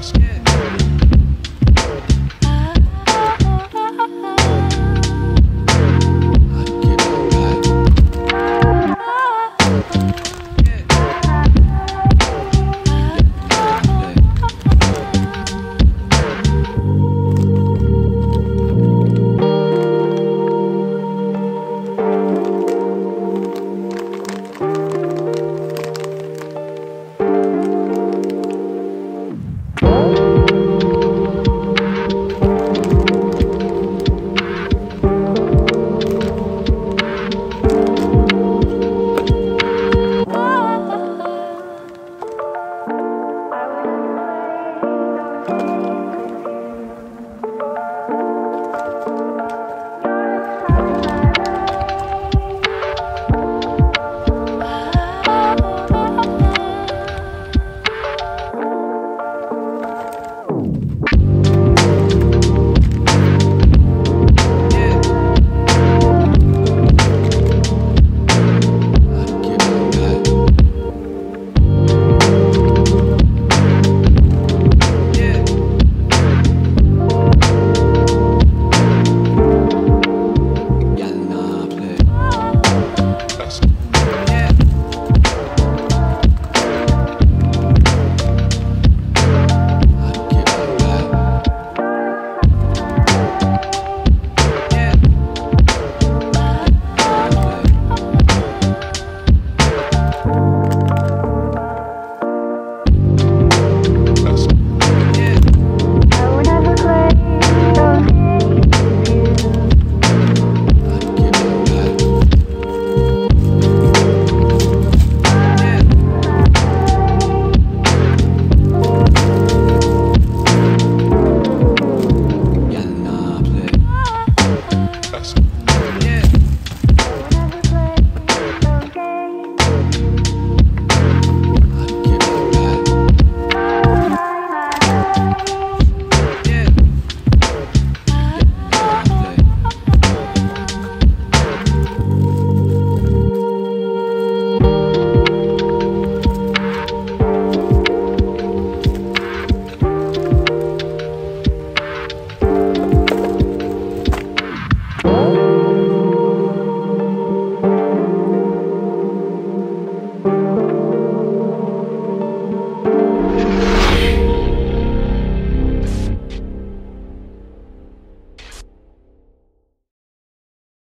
touch. Yeah.